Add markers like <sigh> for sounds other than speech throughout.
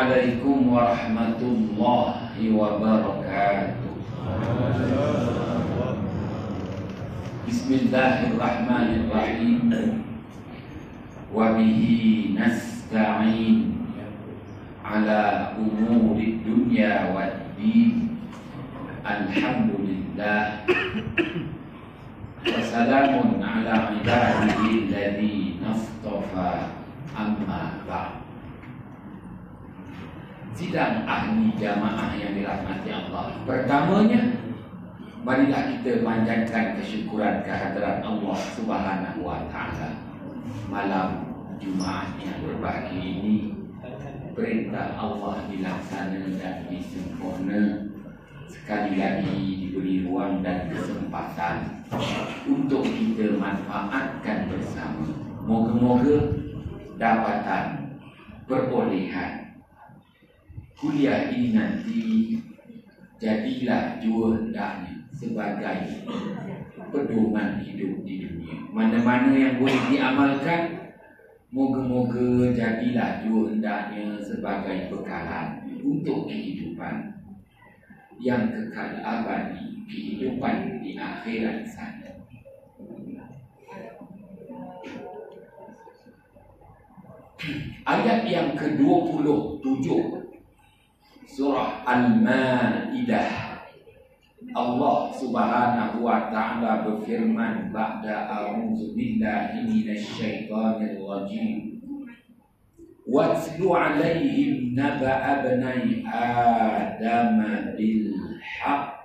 عليكم ورحمة الله وبركاته. بسم الله الرحمن الرحيم. وبه نستعين على أمور الدنيا والدين. الحمد لله وسلام على عباده الذي نصطفى أما بعد. Sidang ahli jamaah yang dirahmati Allah. Pertamanya, marilah kita panjatkan kesyukuran kehadiran Allah Subhanahu wa taala. Malam Jumaat yang berbahagia ini perintah Allah dilaksanakan dan disempurna sekali lagi diberi ruang dan kesempatan untuk kita manfaatkan bersama. Moga-moga dapatan perolehan kuliah ini nanti jadilah jua hendaknya sebagai pedoman hidup di dunia. Mana-mana yang boleh diamalkan, moga-moga jadilah jua hendaknya sebagai bekalan untuk kehidupan yang kekal abadi kehidupan di akhirat sana. Ayat yang ke-27 Surah Al-Ma'idah Allah Subhanahu wa taala berfirman ba'da a'udzu billahi minasyaitonir rajim Watlu alaihim naba'a bani Adam bil haqq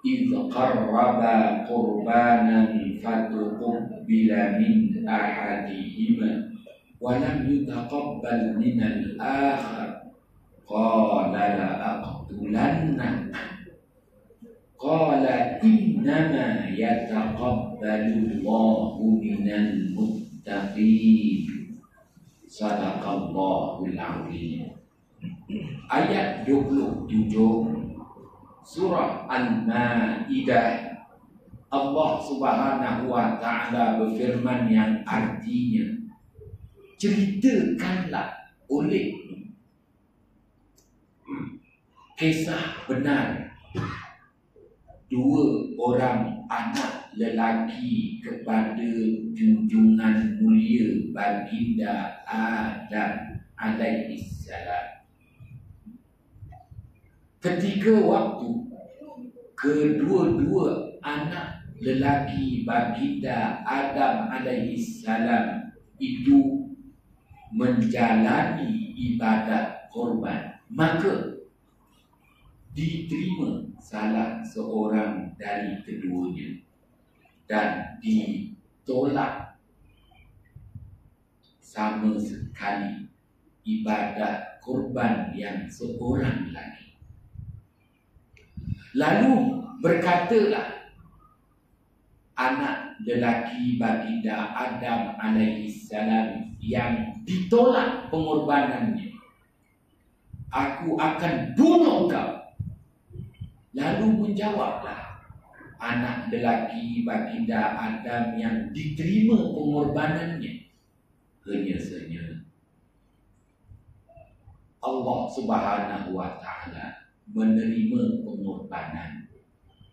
إذ قربا قربانا فتقبل من أحدهما ولم يتقبل من الآخر Qala la aqtulanna Qala innama yataqabbalu Allahu minal muttaqin. Sadaqallahul Azim. Ayat 27 Surah Al-Ma'idah. Allah subhanahu wa ta'ala berfirman yang artinya Ceritakanlah oleh kisah benar. Dua orang anak lelaki kepada junjungan mulia baginda Adam alaihi salam. Ketika waktu kedua-dua anak lelaki baginda Adam alaihi salam itu menjalani ibadat korban maka diterima salah seorang dari keduanya dan ditolak sama sekali ibadat korban yang seorang lagi. Lalu berkatalah anak lelaki baginda Adam alaihi salam yang ditolak pengorbanannya. Aku akan bunuh kau. Lalu menjawablah anak lelaki baginda Adam yang diterima pengorbanannya. Hanya Allah Subhanahu wa taala menerima pengorbanan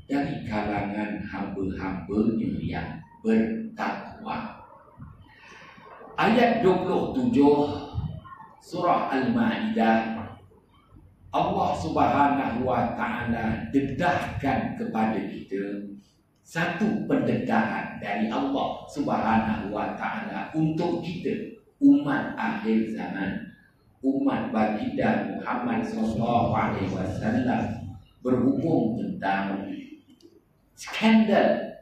dari kalangan hamba-hambanya yang bertakwa. Ayat 27 surah Al-Maidah Allah Subhanahu wa taala dedahkan kepada kita satu pendedahan dari Allah Subhanahu wa taala untuk kita umat akhir zaman. Umat baginda Muhammad sallallahu alaihi wasallam berhubung tentang skandal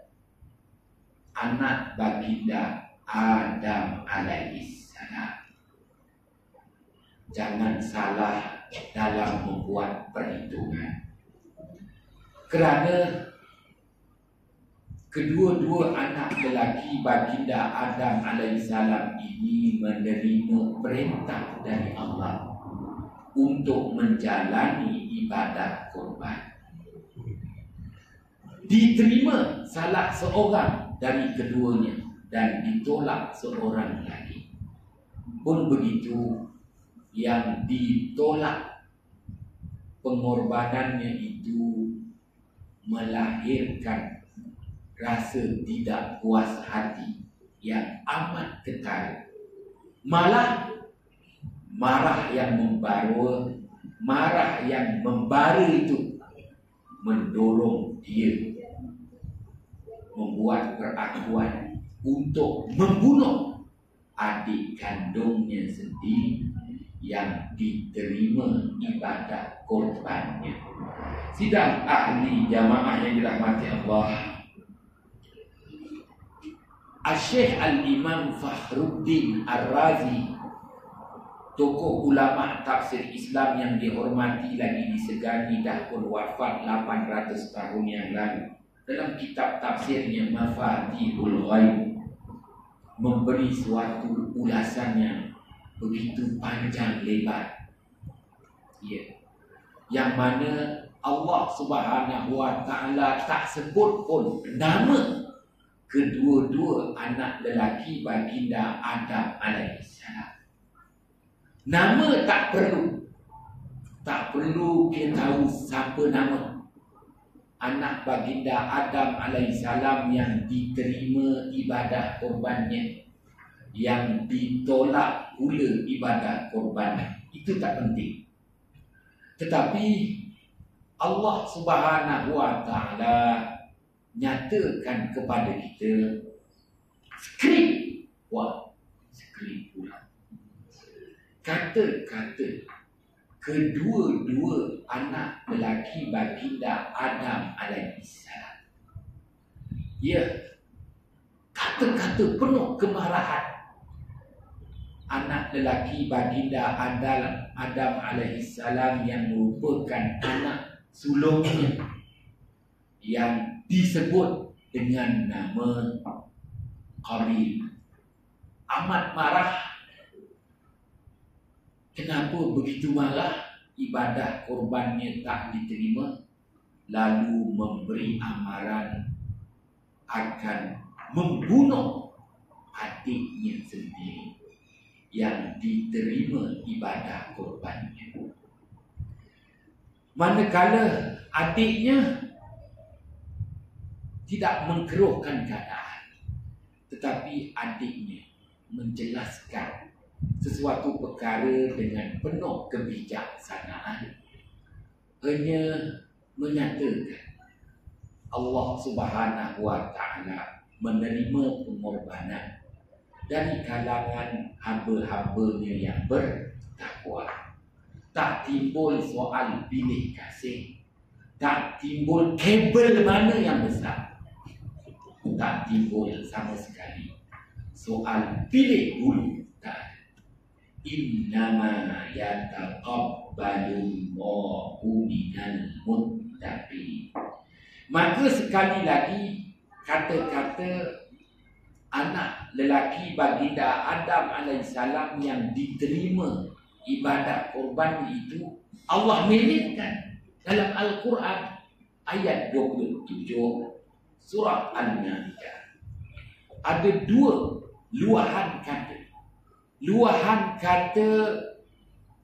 anak baginda Adam alaihi salam. Jangan salah dalam membuat perhitungan. Kerana kedua-dua anak lelaki baginda Adam alaihissalam ini menerima perintah dari Allah untuk menjalani ibadat korban. Diterima salah seorang dari keduanya dan ditolak seorang lagi. pun begitu yang ditolak pengorbanannya itu melahirkan rasa tidak puas hati yang amat kekal. Malah marah yang membara, marah yang membara itu mendorong dia membuat perakuan untuk membunuh adik kandungnya sendiri yang diterima ibadat korbannya. Sidang ahli jamaah yang dirahmati Allah. Asyik Al-Imam Fahruddin Ar-Razi Tokoh ulama tafsir Islam yang dihormati lagi disegani dah pun wafat 800 tahun yang lalu Dalam kitab tafsirnya Mafatihul Ghaib Memberi suatu ulasan yang begitu panjang lebar Ya Yang mana Allah Subhanahu Wa Taala tak sebut pun nama kedua-dua anak lelaki baginda Adam alaihissalam. Nama tak perlu. Tak perlu kita tahu siapa nama anak baginda Adam alaihissalam yang diterima ibadah korbannya yang ditolak pula ibadah korban. Itu tak penting. Tetapi Allah Subhanahu Wa Taala nyatakan kepada kita skrip. Wah skrip pula. Kata-kata kedua-dua anak lelaki baginda Adam alaihissalam ya kata-kata penuh kemarahan anak lelaki baginda Adam Adam alaihissalam yang merupakan anak sulungnya yang disebut dengan nama Qabil. Amat marah. Kenapa begitu marah? Ibadah korbannya tak diterima. Lalu memberi amaran akan membunuh adiknya sendiri yang diterima ibadah korbannya. Manakala adiknya tidak mengkeruhkan keadaan tetapi adiknya menjelaskan sesuatu perkara dengan penuh kebijaksanaan hanya menyatakan Allah Subhanahu wa taala menerima pengorbanan dari kalangan hamba-hambanya yang bertakwa. Tak timbul soal pilih kasih. Tak timbul kabel mana yang besar. Tak timbul sama sekali. Soal pilih tak innama yataqabbalu Allahu minal muttaqin. Maka sekali lagi kata-kata anak lelaki baginda Adam alaihissalam yang diterima ibadat korban itu Allah milikkan dalam Al-Quran ayat 27 surah An-Nabidah ada dua luahan kata. Luahan kata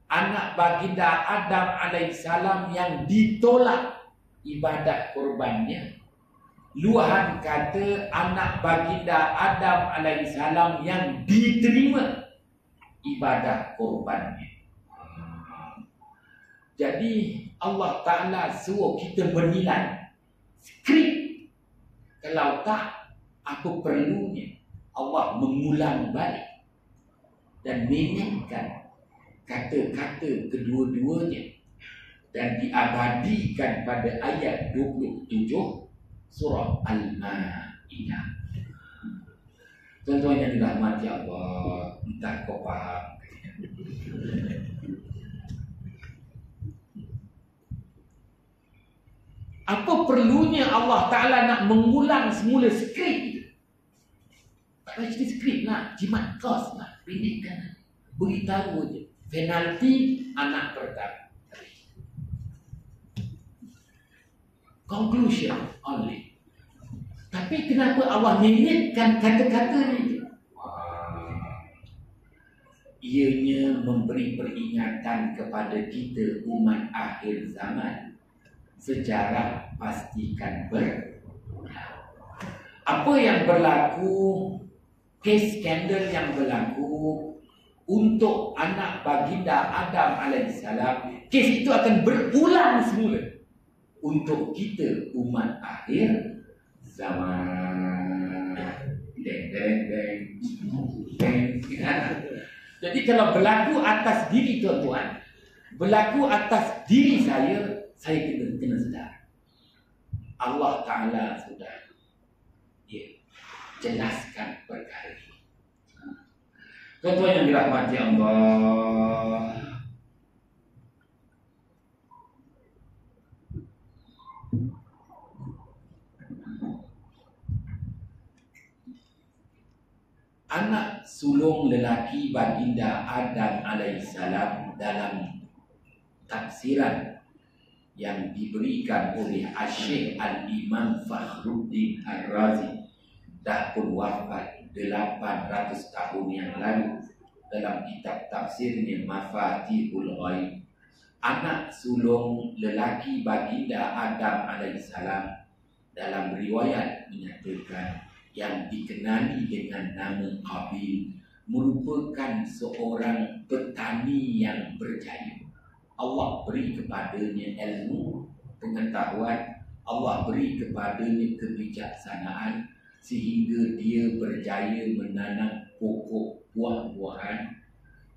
anak baginda Adam alaihissalam yang ditolak ibadat korbannya luahan kata anak baginda Adam alaihissalam yang diterima ibadah korbannya. Jadi Allah Ta'ala suruh kita bernilai skrip. Kalau tak, apa perlunya Allah mengulang balik dan mengingatkan kata-kata kedua-duanya dan diabadikan pada ayat 27 surah Al-Ma'idah. Tuan-tuan yang dirahmati Allah, entah kau faham Apa perlunya Allah Ta'ala nak mengulang semula skrip itu? Tak payah cerita skrip nak, jimat kos nak, pendekkan Beritahu je, penalti anak pertama Conclusion only. Tapi kenapa Allah mengingatkan kata-kata ni? ianya memberi peringatan kepada kita umat akhir zaman sejarah pastikan ber. Apa yang berlaku kes skandal yang berlaku untuk anak baginda Adam alaihissalam kes itu akan berulang semula untuk kita umat akhir zaman deng deng deng deng jadi kalau berlaku atas diri tuan-tuan berlaku atas diri saya saya kena kena sedar. Allah Taala sudah ya, jelaskan perkara ini. Tuan-tuan yang dirahmati Allah. Anak sulung lelaki baginda Adam alaihissalam dalam tafsiran yang diberikan oleh Asyik Al-Imam Fakhruddin Ar-Razi dah pun wafat 800 tahun yang lalu dalam kitab tafsirnya Mafatihul Ghaib. Anak sulung lelaki baginda Adam alaihissalam dalam riwayat menyatakan yang dikenali dengan nama Qabil merupakan seorang petani yang berjaya Allah beri kepadanya ilmu, pengetahuan, Allah beri kepadanya kebijaksanaan sehingga dia berjaya menanam pokok buah-buahan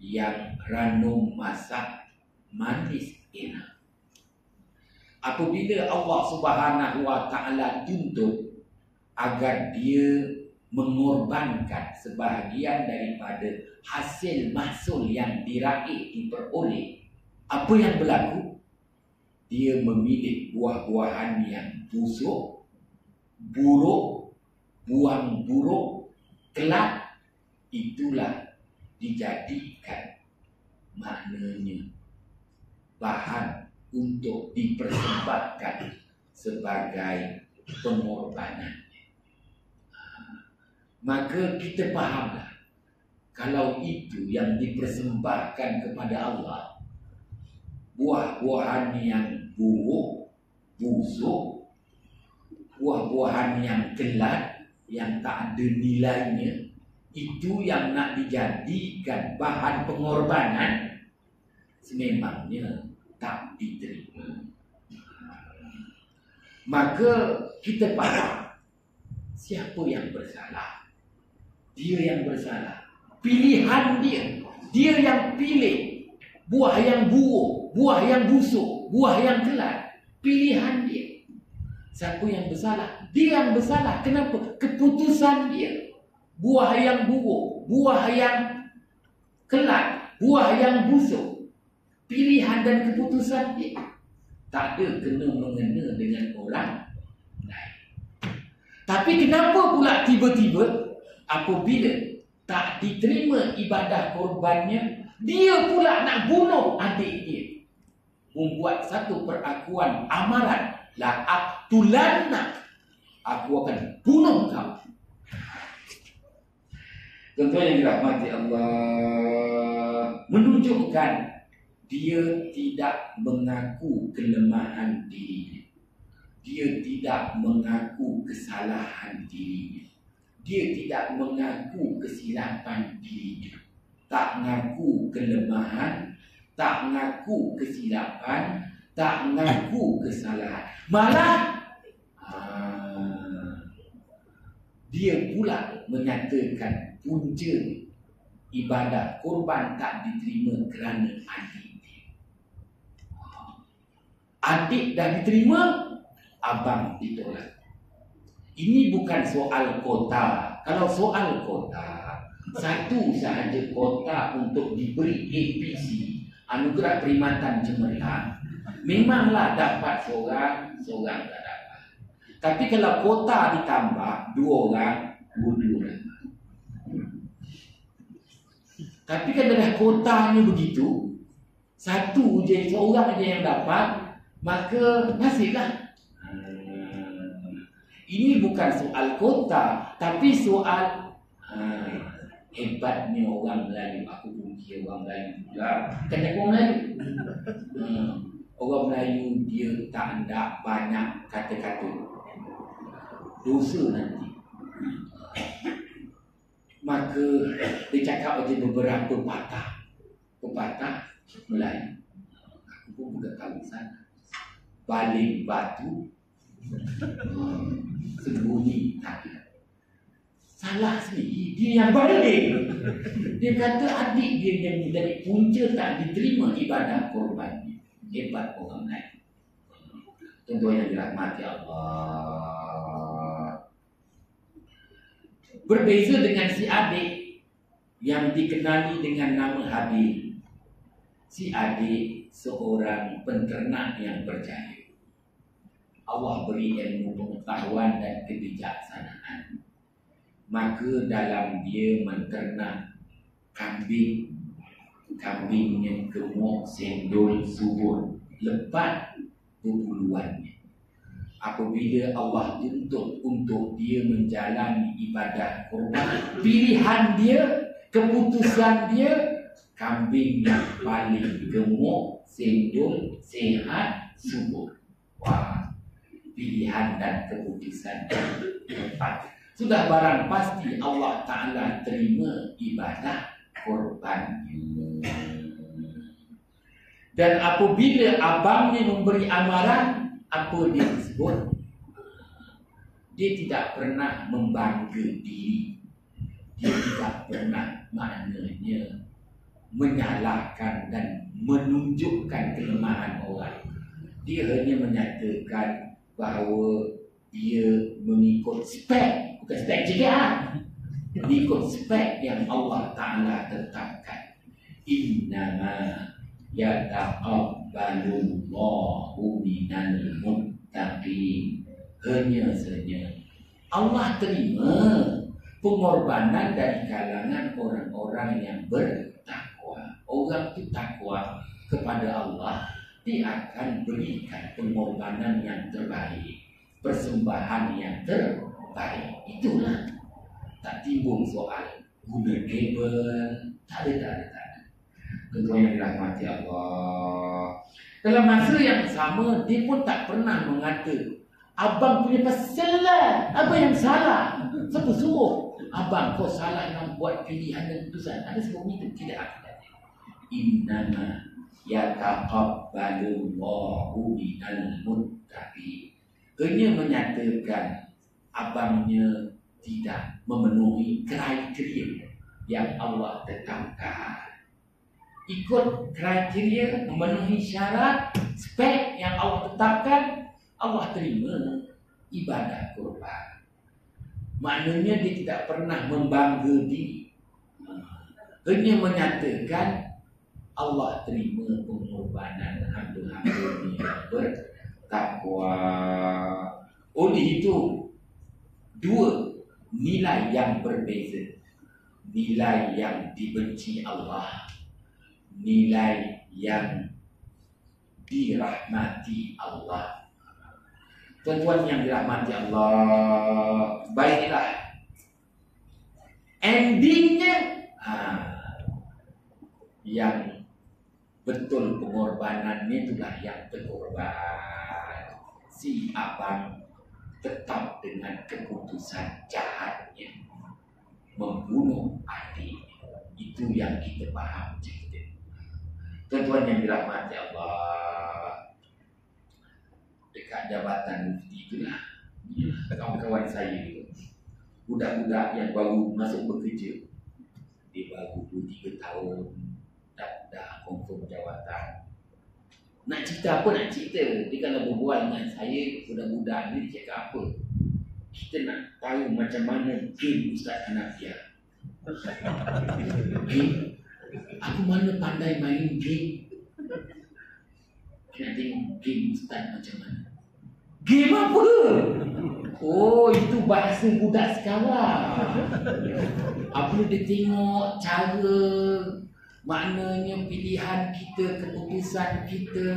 yang ranum masak manis enak. Apabila Allah Subhanahu wa taala tuntut agar dia mengorbankan sebahagian daripada hasil mahsul yang diraih diperoleh apa yang berlaku? Dia memilih buah-buahan yang busuk, buruk, buang buruk, kelak. Itulah dijadikan maknanya bahan untuk dipersembahkan sebagai pengorbanan. Maka kita fahamlah kalau itu yang dipersembahkan kepada Allah buah-buahan yang buruk, busuk, buah-buahan yang gelap, yang tak ada nilainya, itu yang nak dijadikan bahan pengorbanan, sememangnya tak diterima. Maka kita faham siapa yang bersalah. Dia yang bersalah. Pilihan dia. Dia yang pilih buah yang buruk buah yang busuk, buah yang gelap, pilihan dia. Siapa yang bersalah? Dia yang bersalah. Kenapa? Keputusan dia. Buah yang buruk, buah yang gelap, buah yang busuk. Pilihan dan keputusan dia. Tak ada kena mengena dengan orang lain. Tapi kenapa pula tiba-tiba apabila tak diterima ibadah korbannya, dia pula nak bunuh adik dia membuat satu perakuan amaran la aqtulanna aku akan bunuh kau Tentu yang dirahmati Allah menunjukkan dia tidak mengaku kelemahan dirinya. Dia tidak mengaku kesalahan dirinya. Dia tidak mengaku kesilapan dirinya. Tak mengaku kelemahan tak mengaku kesilapan, tak mengaku kesalahan. Malah aa, dia pula menyatakan punca ibadah korban tak diterima kerana adik dia. Adik dah diterima, abang ditolak. Ini bukan soal kota. Kalau soal kota, satu sahaja kota untuk diberi APC anugerah perkhidmatan cemerlang memanglah dapat seorang seorang tak dapat tapi kalau kota ditambah dua orang dua orang tapi kalau dah kotanya begitu satu je seorang je yang dapat maka nasiblah. Ini bukan soal kota tapi soal hmm, Hebatnya orang Melayu. Aku pun orang Melayu pula Kan tak orang Melayu. Hmm. Orang Melayu dia tak ada banyak kata-kata. Dosa nanti. Maka dia cakap ada beberapa patah. Pepatah Melayu. Aku pun bukan tahu sana Baling batu. Sembunyi tak Salah sendiri. Dia yang balik. Dia kata adik dia yang menjadi punca Tak diterima ibadah korban Hebat orang lain. Tentu yang dirahmati Allah. Berbeza dengan si adik Yang dikenali dengan nama Habib Si adik seorang penternak yang berjaya Allah beri ilmu pengetahuan dan kebijaksanaan. Maka dalam dia menternak kambing kambingnya gemuk sendul subur lebat berbuluannya apabila Allah tuntut untuk dia menjalani ibadah korban pilihan dia keputusan dia kambing yang paling gemuk sendul sehat subur pilihan dan keputusan tepat. Sudah barang pasti Allah Ta'ala terima ibadah korban Dan apabila abangnya memberi amaran Apa dia sebut? Dia tidak pernah membangga diri. Dia tidak pernah maknanya Menyalahkan dan menunjukkan kelemahan orang. Dia hanya menyatakan bahawa dia mengikut spek. Bukan spek JKR ikut spek yang Allah Ta'ala tetapkan. Innama yata'abbalullahu minal muttaqin. Hanya saja Allah terima pengorbanan dari kalangan orang-orang yang bertakwa. Orang itu takwa kepada Allah dia akan berikan pengorbanan yang terbaik persembahan yang terbaik. Baik itulah tak timbul soal guna kabel. Tak ada tak ada tak ada. Ketua yang dirahmati Allah. Dalam masa yang sama dia pun tak pernah mengata abang punya pasal lah apa yang salah? Siapa suruh abang kau salah nak buat pilihan dan keputusan. Ada sebab itu tidak ada. Innama yataqabbalullahu minal muttaqin hanya menyatakan abangnya tidak memenuhi kriteria yang Allah tetapkan. Ikut kriteria memenuhi syarat spek yang Allah tetapkan, Allah terima ibadah kurban. Maknanya dia tidak pernah membangga diri. Hanya menyatakan Allah terima pengorbanan hamba-hamba yang bertakwa. Oleh itu, dua nilai yang berbeza. Nilai yang dibenci Allah nilai yang dirahmati Allah. Tuan-tuan yang dirahmati Allah baiklah. Endingnya ha, yang betul pengorbanannya itulah yang berkorban si abang tetap dengan keputusan jahatnya. Membunuh adik. Itu yang kita paham cerita tuan-tuan yang dirahmati Allah. Dekat jabatan mufti itulah. Kawan-kawan saya itu budak-budak yang baru masuk bekerja dia baru 2-3 tahun dah, confirm jawatan. Nak cerita apa nak cerita. Dia kalau berbual dengan saya Budak-budak ni dia cakap apa? Kita nak tahu macam mana Game Ustaz Hanafiah. <laughs> Game? Aku mana pandai main game? Kita tengok game Ustaz macam mana. Game apa? Oh itu bahasa budak sekarang. Apa dia tengok cara Maknanya pilihan kita, keputusan kita,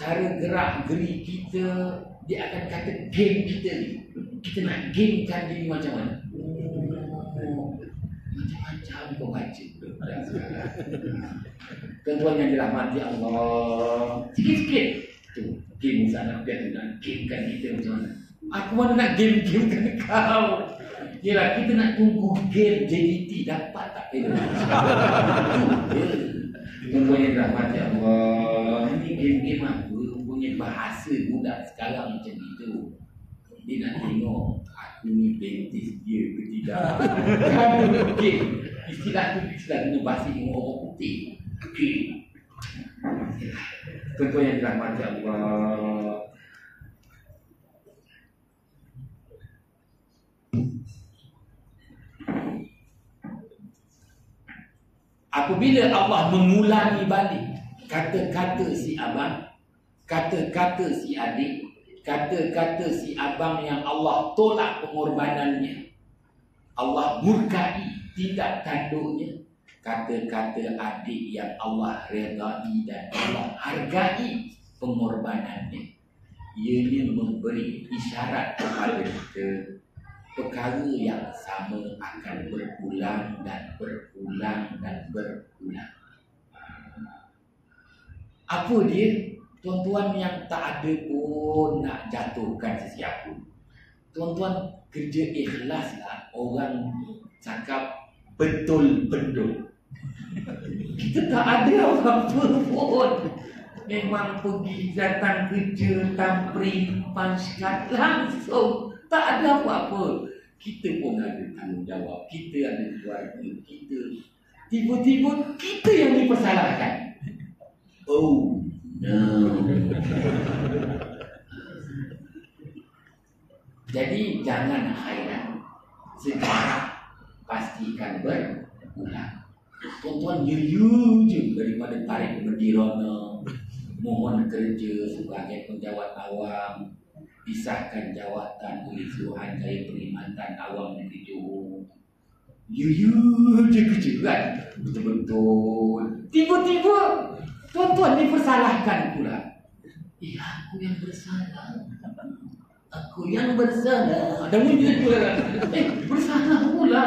cara gerak geri kita, dia akan kata game kita ni. Kita nak gamekan diri macam mana? Oh, macam mana macam kau baca. Tuan-tuan yang dirahmati Allah. Sikit-sikit. Tu game Musa nak biar nak gamekan kita macam mana? Aku mana nak game-gamekan kau Yelah kita nak tunggu game JDT dapat tak? Pegang Tuan-tuan yang dirahmati Allah Ini game-game apa? Punya bahasa budak sekarang macam itu. Dia nak tengok Aku ni bentis dia ke tidak? Okey. Istilah tu istilah guna bahasa yang orang putih. Okey. Tuan-tuan yang Allah Apabila Allah mengulangi balik kata-kata si abang, kata-kata si adik, kata-kata si abang yang Allah tolak pengorbanannya, Allah murkai tidak tanduknya, kata-kata adik yang Allah redai dan Allah hargai pengorbanannya. Ianya memberi isyarat kepada kita perkara yang sama akan berulang dan berulang dan berulang. Apa dia? Tuan-tuan yang tak ada pun nak jatuhkan sesiapa. Tuan-tuan kerja ikhlas lah orang cakap betul-betul. <laughs> Kita tak ada apa-apa pun. Memang pergi datang kerja tampri panskat langsung. Tak ada apa-apa. Kita pun ada tanggungjawab. Kita ada keluarga. Kita. Tiba-tiba kita yang dipersalahkan. <laughs> Oh, no. <laughs> Jadi jangan hairan. Sekarang pastikan berulang. Tuan-tuan you je daripada tarik bendera mohon kerja sebagai penjawat awam pisahkan jawatan oleh Suruhanjaya Perkhidmatan Awam Negeri Johor. You you je kerja kan? Betul-betul. Tiba-tiba tuan-tuan dipersalahkan pula. Eh, aku yang bersalah. Aku yang bersalah. Ada muncul pula kan? Eh, bersalah pula.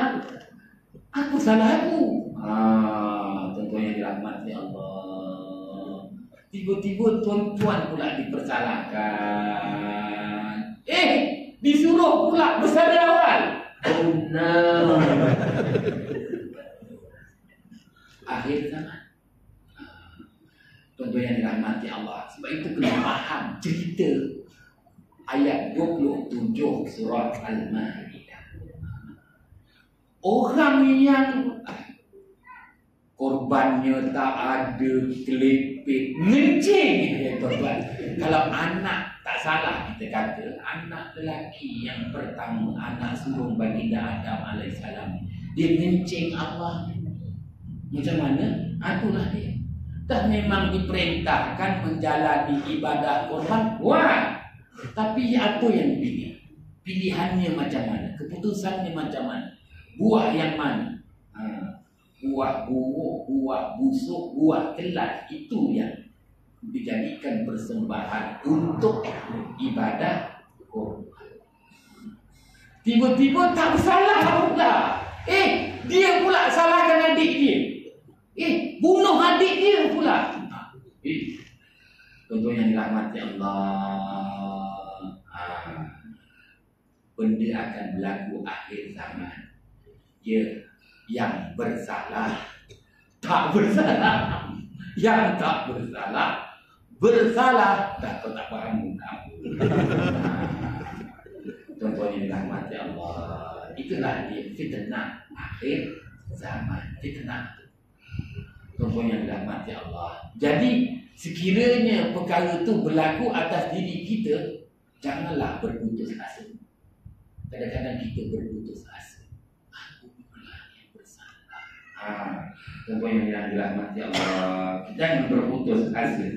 Aku salah aku. Ah, tuan-tuan yang dirahmati Allah. Tiba-tiba tuan-tuan pula dipersalahkan. Eh, disuruh pula bersalin awal. Oh no. Akhir zaman. Tuan-tuan yang dirahmati Allah. Sebab itu kena faham cerita ayat 27 surah Al-Ma'idah. Orang yang korbannya tak ada kelepit, ngencing. Ya, tuan-tuan. Kalau anak tak salah kita kata anak lelaki yang pertama anak sulung baginda Adam alaihissalam dia ngencing Allah macam mana? Itulah dia Dah memang diperintahkan menjalani ibadah korban Wah Tapi apa yang dipilih? Pilihannya macam mana? Keputusannya macam mana? Buah yang mana? Buah buruk, buah busuk, buah telat Itu yang dijadikan persembahan untuk ibadah korban. Tiba-tiba tak salah pula. Eh, dia pula salahkan adik dia. Eh, bunuh adik dia pula. Eh, tentu yang dirahmati Allah. Ha. Benda akan berlaku akhir zaman. Ya, yang bersalah. Tak bersalah. Yang tak bersalah. Bersalah. Tak kau tak faham muka <laughs> Tuan-tuan yang Allah. Itulah dia fitnah akhir zaman. Fitnah Tuan-tuan yang dirahmati Allah. Jadi sekiranya perkara itu berlaku atas diri kita Janganlah berputus asa. Kadang-kadang kita berputus asa Aku pula yang bersalah ha. Tuan-tuan yang dirahmati Allah Jangan berputus asa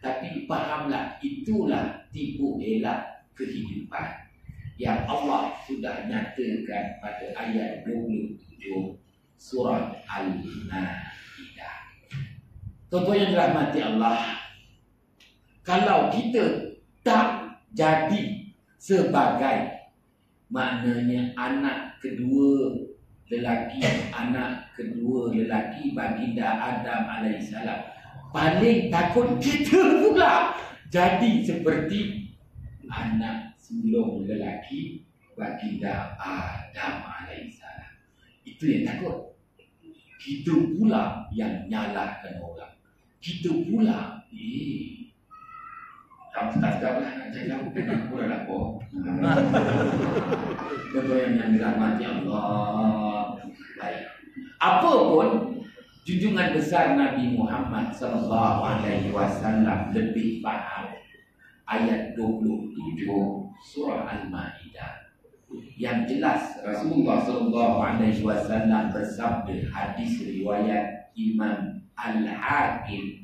tapi fahamlah itulah tipu elak kehidupan yang Allah sudah nyatakan pada ayat 27 surah Al-Ma'idah. Tuan-tuan yang dirahmati Allah, kalau kita tak jadi sebagai maknanya anak kedua lelaki anak kedua lelaki baginda Adam alaihissalam paling takut kita pula. Jadi seperti anak sulung lelaki baginda Adam alaihissalam itu yang takut. Kita pula yang nyalahkan orang. Kita pula. Eh kamu tak tahu lah nak cakap aku kena aku dah lapor Betul yang yang dirahmati Allah Apa pun Junjungan besar Nabi Muhammad Sallallahu Alaihi Wasallam Lebih faham Ayat 27 Surah Al-Ma'idah Yang jelas Rasulullah Sallallahu Alaihi Wasallam Bersabda hadis riwayat Imam Al-Hakim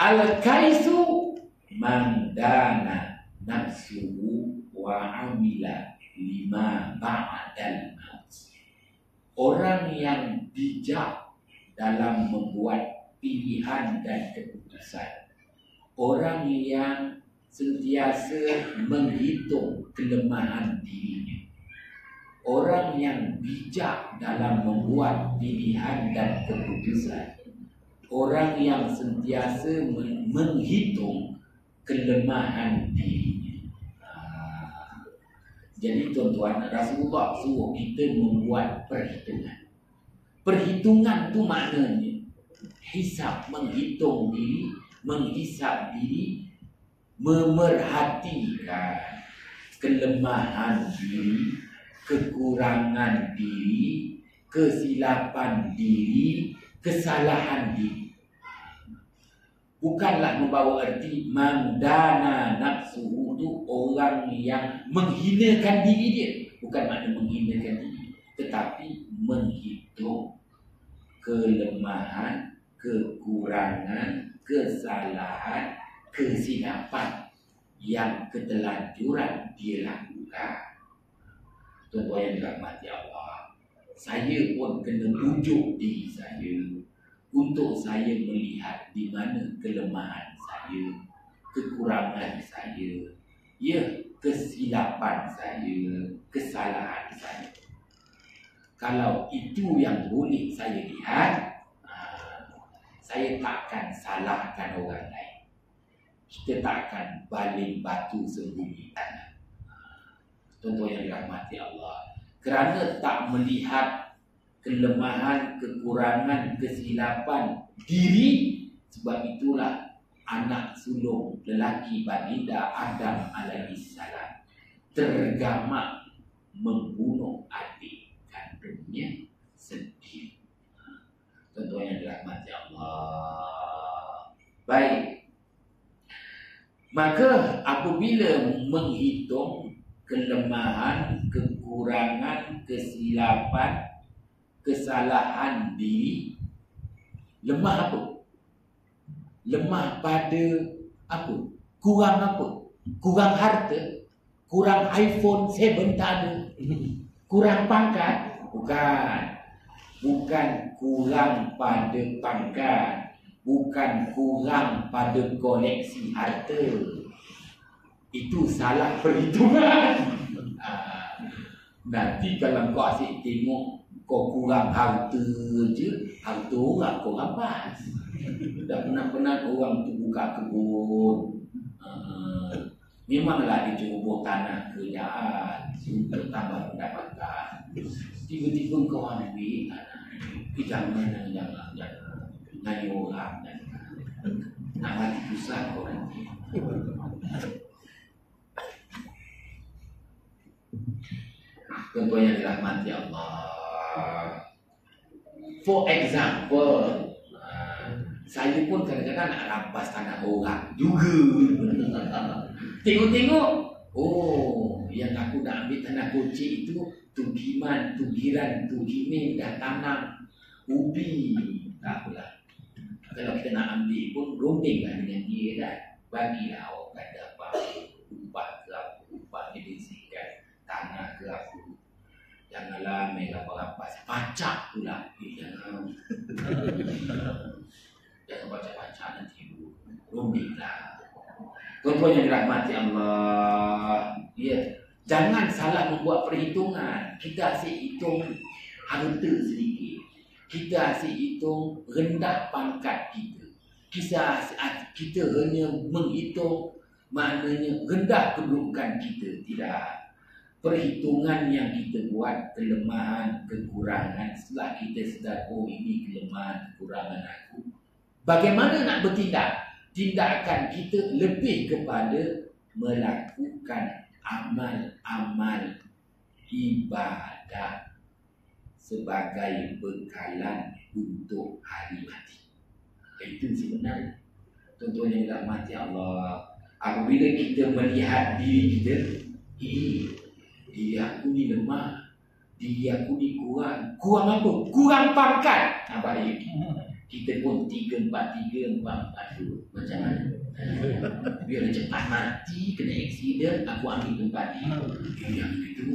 Al-Kaisu mandana nafsuhu wa amila lima ba'dal. Orang yang bijak dalam membuat pilihan dan keputusan. Orang yang sentiasa menghitung kelemahan dirinya. Orang yang bijak dalam membuat pilihan dan keputusan. Orang yang sentiasa menghitung kelemahan dirinya. Jadi tuan-tuan, Rasulullah suruh kita membuat perhitungan. Perhitungan tu maknanya hisap, menghitung diri, menghisap diri, memerhatikan kelemahan diri, kekurangan diri, kesilapan diri, kesalahan diri bukanlah membawa erti mandana nafsu itu orang yang menghinakan diri dia. Bukan makna menghinakan diri tetapi menghitung kelemahan kekurangan kesalahan kesilapan yang ketelanjuran dia lakukan. Tuan-tuan yang dirahmati Allah saya pun kena tunjuk diri saya untuk saya melihat di mana kelemahan saya, kekurangan saya, ya kesilapan saya, kesalahan saya. Kalau itu yang boleh saya lihat, ah, saya takkan salahkan orang lain. Kita takkan baling batu sembunyi tanah. Tentu yang dirahmati Allah. Kerana tak melihat kelemahan, kekurangan, kesilapan diri sebab itulah anak sulung lelaki baginda Adam alaihi salam tergamak membunuh adik kandungnya sendiri. Tentu yang dirahmati Allah. Baik. Maka apabila menghitung kelemahan, kekurangan, kesilapan kesalahan diri lemah apa? Lemah pada apa? Kurang apa? Kurang harta? Kurang iPhone 7 tak ada? Kurang pangkat? Bukan. Bukan kurang pada pangkat. Bukan kurang pada koleksi harta. Itu salah perhitungan. <laughs> Ah, nanti kalau kau asyik tengok kau kurang harta je harta orang kau rampas dah pernah-pernah orang tu buka kebun memanglah dia cuba tanah kerjaan untuk tambah pendapatan tiba-tiba kau ambil tanah ni jangan jangan jangan nanya orang dan nak mati susah kau nanti Tuan-tuan yang dirahmati Allah For example, uh, saya pun kadang-kadang nak rampas tanah orang juga. <laughs> Tengok-tengok, oh, yang aku nak ambil tanah kucing itu tugiman, tugiran, tugimin dah tanam ubi. Tak apalah. Kalau kita nak ambil pun rundinglah dengan dia dah. Bagilah awak kata apa. Upah ke apa, upah dibersihkan. Tanah ke apa. Janganlah mereka rampas Pacak pula eh, Jangan <laughs> Jangan baca-baca nanti Rumiklah Tuan-tuan yang dirahmati Allah Ya Jangan salah membuat perhitungan Kita asyik hitung harta sedikit. Kita asyik hitung rendah pangkat kita. Kita, kita hanya menghitung maknanya rendah kedudukan kita. Tidak. Perhitungan yang kita buat kelemahan, kekurangan. Setelah kita sedar, oh ini kelemahan, kekurangan aku. Bagaimana nak bertindak? Tindakan kita lebih kepada melakukan amal-amal ibadah sebagai bekalan untuk hari mati. Itu sebenarnya. Tuan-tuan yang dirahmati Allah, apabila kita melihat diri kita, eh, diri aku ni lemah, diri aku ni kurang. Kurang apa? Kurang pangkat. Apa ini? Kita pun tiga, empat, tiga, empat, empat, dua. Macam mana? Biar cepat mati, kena accident, aku ambil tempat dia. Yang itu.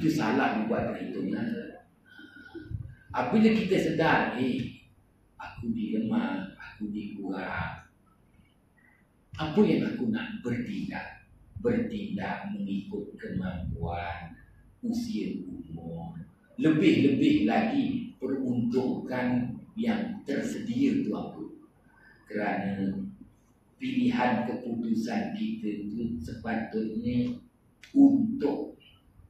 Itu salah membuat perhitungan. Apabila kita sedar, eh, aku ni lemah, aku ni kurang. Apa yang aku nak bertindak? Bertindak mengikut kemampuan, usia umur. Lebih-lebih lagi peruntukan yang tersedia tu apa? Kerana pilihan keputusan kita itu sepatutnya untuk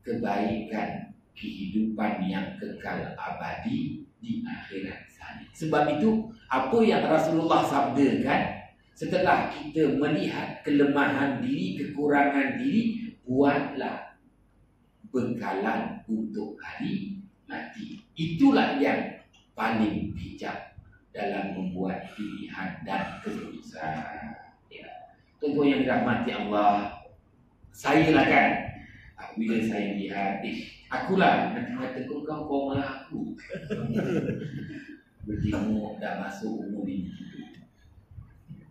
kebaikan kehidupan yang kekal abadi di akhirat sana. Sebab itu apa yang Rasulullah sabdakan setelah kita melihat kelemahan diri, kekurangan diri, buatlah bekalan untuk hari mati. Itulah yang paling bijak dalam membuat pilihan dan keputusan. Ya. Tentu yang dirahmati Allah, saya lah kan bila saya lihat eh, akulah nanti kata kau kau malah aku <laughs> berjemuk dah masuk umur ini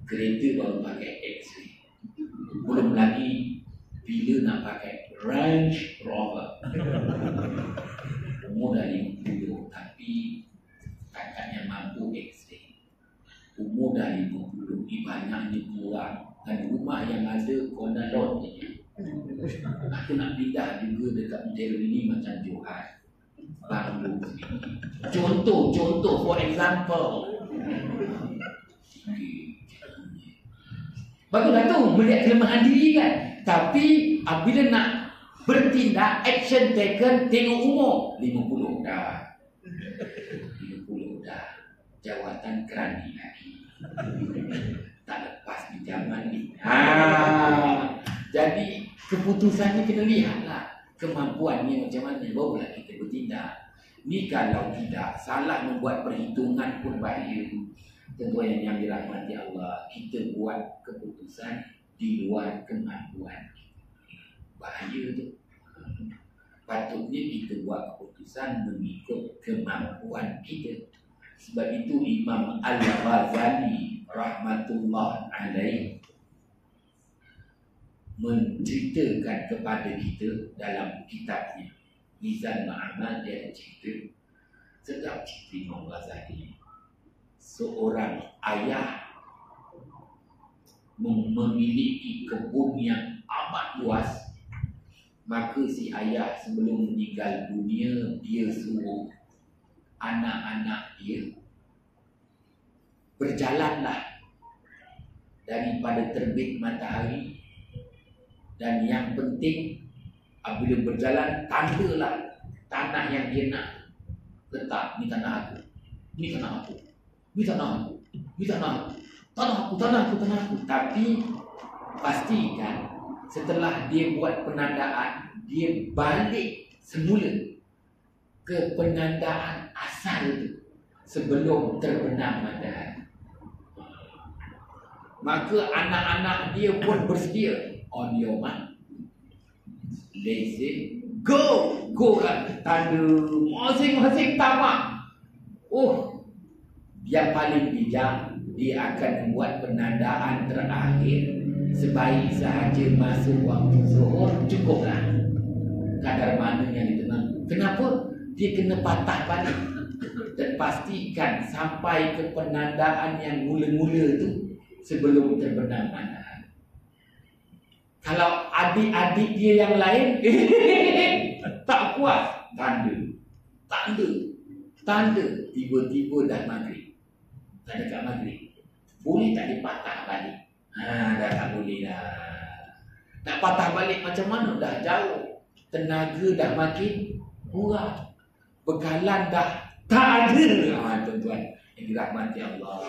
kereta baru pakai X-ray belum lagi bila nak pakai Range Rover. Umur dah 50 tapi kakaknya mampu X-ray umur dah 50 ni banyaknya kurang dan rumah yang ada corner lot Aku nak pindah juga dekat Mutiara ini macam Johan. Banglu Contoh, contoh for example Baguslah tu melihat kelemahan diri kan? Tapi apabila nak bertindak action taken tengok umur 50 dah. 50 dah. Jawatan kerani lagi. Tak lepas di zaman ni. Ha. jadi keputusan ni kena lihatlah kemampuannya macam mana barulah kita bertindak. Ni kalau tidak salah membuat perhitungan pun bahaya tentu yang yang dirahmati Allah kita buat keputusan di luar kemampuan bahaya tu. Patutnya kita buat keputusan mengikut kemampuan kita. Sebab itu Imam Al-Ghazali rahmatullah alaih menceritakan kepada kita dalam kitabnya Mizan Ma'amal dia cerita sedap cerita Imam Ghazali seorang ayah memiliki kebun yang amat luas maka si ayah sebelum meninggal dunia dia suruh anak-anak dia berjalanlah daripada terbit matahari dan yang penting apabila berjalan tandalah tanah yang dia nak letak ni tanah aku. Ni tanah aku. Ni tanah aku. Ni tanah aku. Tanah aku, tanah aku, tanah aku. Tapi pastikan setelah dia buat penandaan, dia balik semula ke penandaan asal itu sebelum terbenam matahari. Maka anak-anak dia pun bersedia on your mind. Lazy, go, go kan tanda masing-masing tamak. Oh, yang paling bijak dia akan membuat penandaan terakhir sebaik sahaja masuk waktu zuhur cukuplah kadar mana yang ditenang. Kenapa? Dia kena patah balik dan pastikan sampai ke penandaan yang mula-mula tu sebelum terbenam matahari. Kalau adik-adik dia yang lain <laughs> Tak kuat Tanda Tanda. Tanda tiba-tiba dah maghrib. Tak dekat maghrib. Boleh tak dipatah balik? Ha, dah tak boleh dah. Nak patah balik macam mana? Dah jauh. Tenaga dah makin kurang. Bekalan dah tak ada. Ha, tuan-tuan. Yang dirahmati Allah.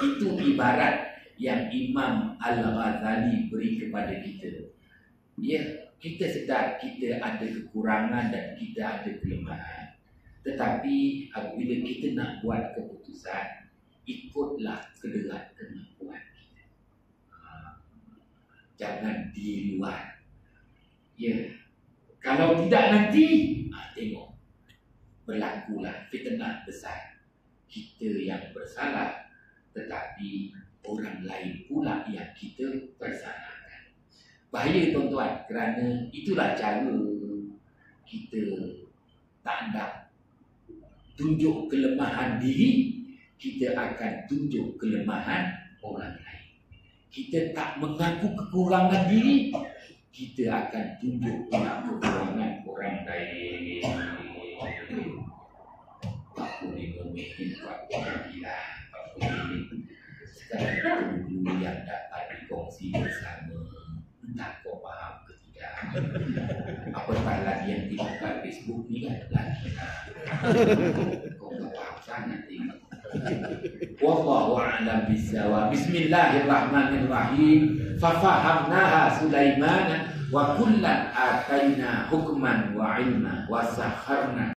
Itu ibarat yang Imam Al-Ghazali beri kepada kita. Ya, kita sedar kita ada kekurangan dan kita ada kelemahan. Tetapi apabila kita nak buat keputusan, ikutlah kederat kemampuan kita. Ha, jangan di luar. Ya. Kalau tidak nanti, ha, tengok. Berlakulah fitnah besar. Kita yang bersalah, tetapi orang lain pula yang kita bersalahkan. Bahaya tuan-tuan kerana itulah cara kita tak nak tunjuk kelemahan diri, kita akan tunjuk kelemahan orang lain. Kita tak mengaku kekurangan diri, kita akan tunjuk kekurangan orang lain. Tak boleh mungkin buat orang gila. Tak boleh. Sekarang dulu yang dapat dikongsi bersama. Entah kau faham ke tidak. Apatah lagi yang dibuka Facebook ni kan lagi lah. Kau tak faham sangat tengok. <laughs> Wallahu a'lam bisawab. Bismillahirrahmanirrahim. Fafahamnaha Sulaiman wa kullan ataina hukman wa ilma wa sakharna